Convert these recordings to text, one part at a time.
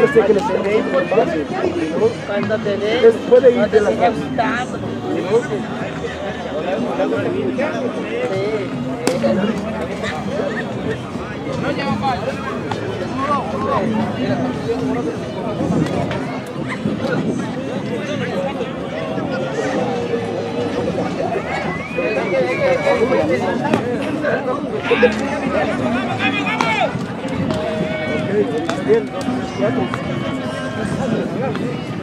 Yo sé que les por fácil. Cuando Es- puede ir no de te la casa. gustando. Bien, dos, tres, Okay,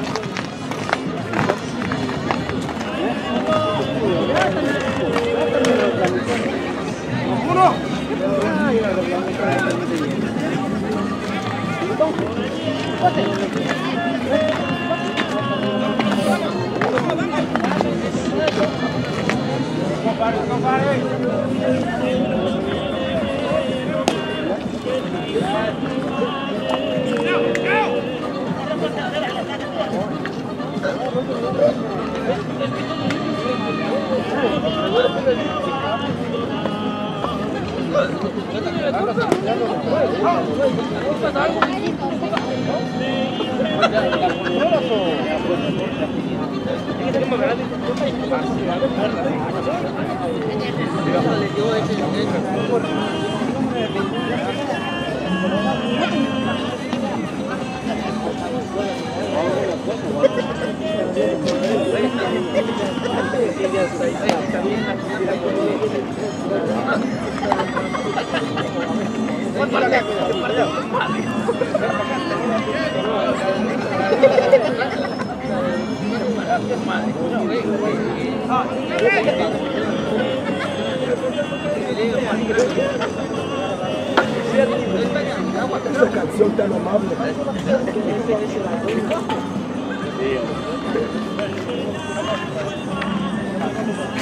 Esta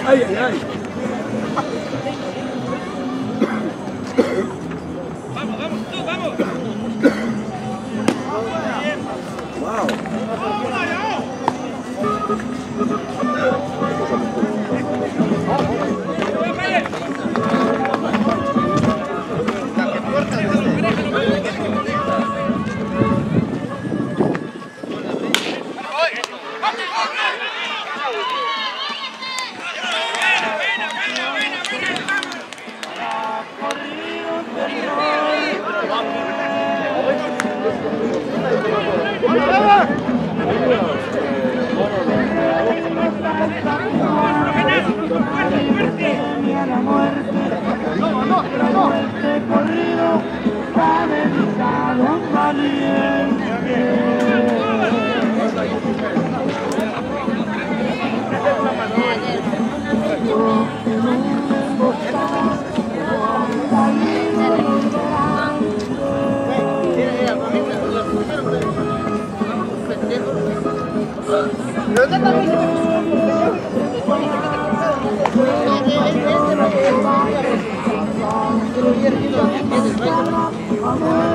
Ai, ai, ai. Thank you.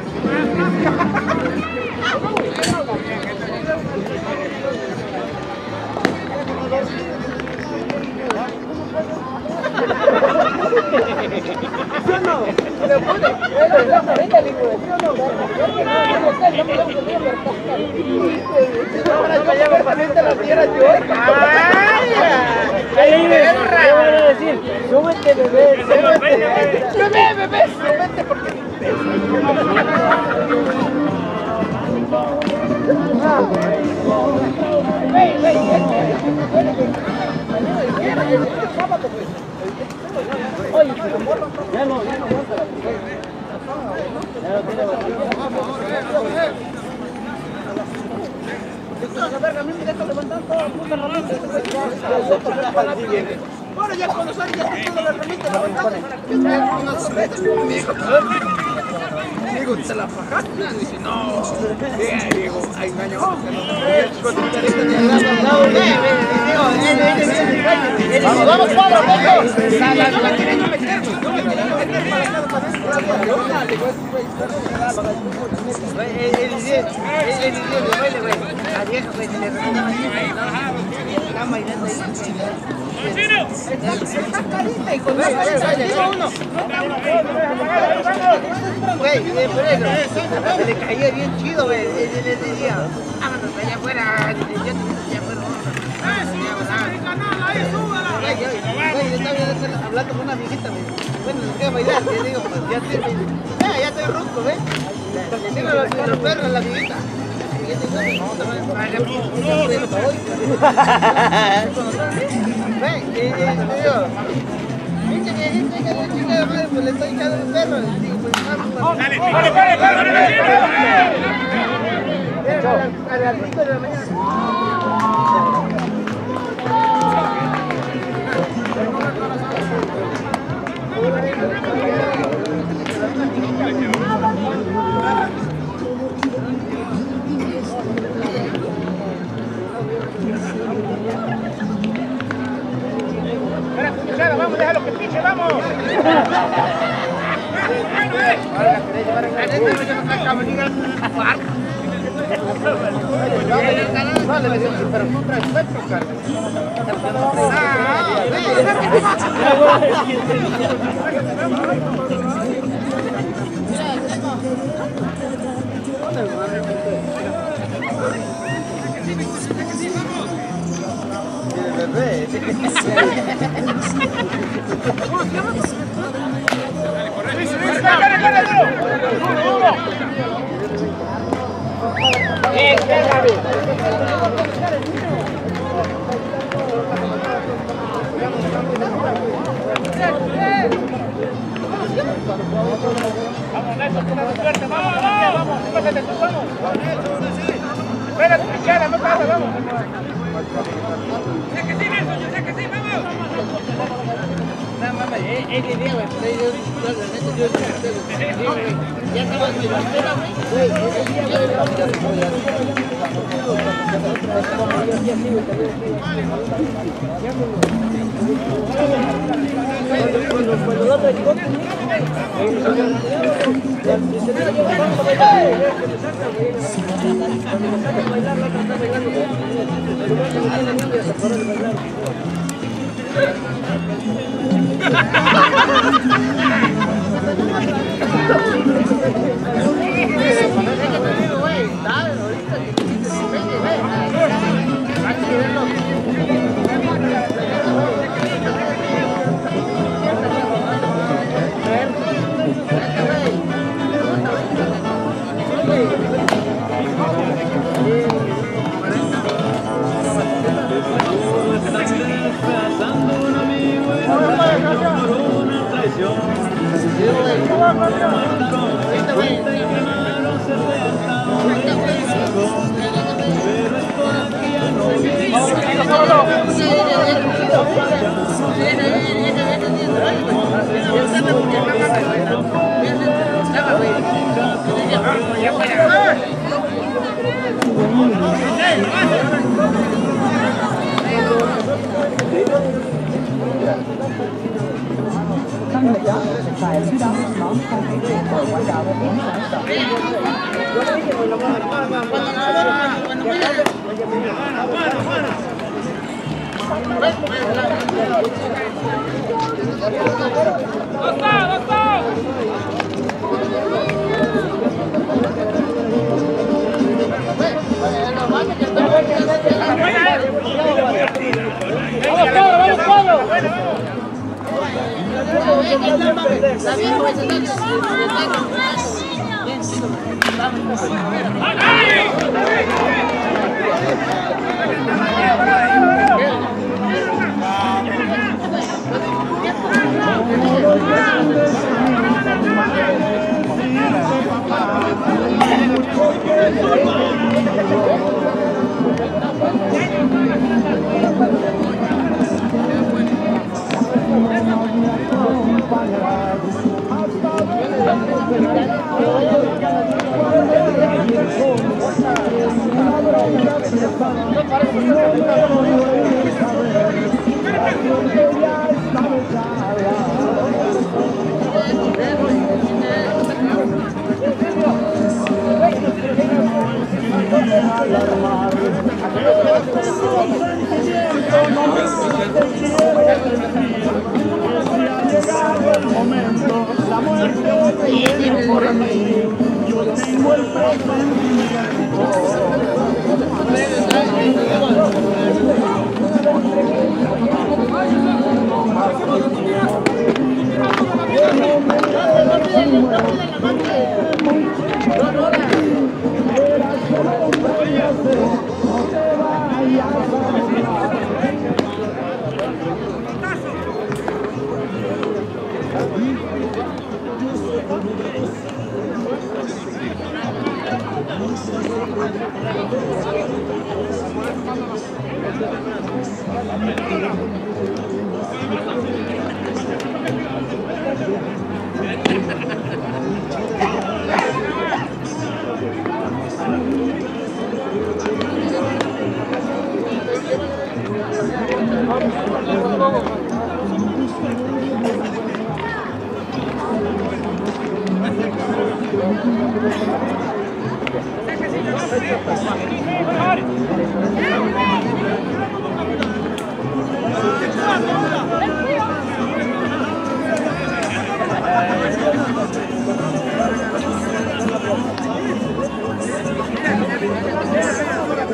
Bueno, ya los años ya todo la remita Digo, ¿se la fajaste? Dice, no. Digo, ay, engaño. Vamos, vamos, cuadro, vengo. Yo me quería meter, yo me quería meter para acá. El idiota, el idiota, güey. A viejo, güey, se le remita Están bailando ahí. Güey, eh. Se le caía bien chido, güey. Le decía, vámonos allá afuera. Yo te allá afuera. Güey, yo estaba hablando con una viejita, me bueno, nos queda bailar, le digo, pues ya estoy, ya, ya estoy rusco, ¿ves? Yo no, yo no voy. Ve, y, y, te digo, pinche viejita, que de chica pues le estoy echando el perro. Pues vamos, Dale, dale, dale, dale, dale. 5 de la mañana. Vamos, Ya, ya, ya, ya, Gracias.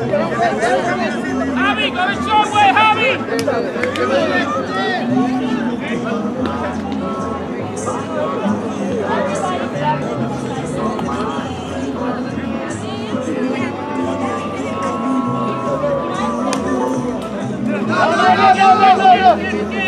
Javi, go to short way, Javi! No, no, no, no, no, no, no.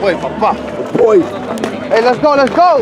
Boy, papá. Boy. Hey, let's go, let's go.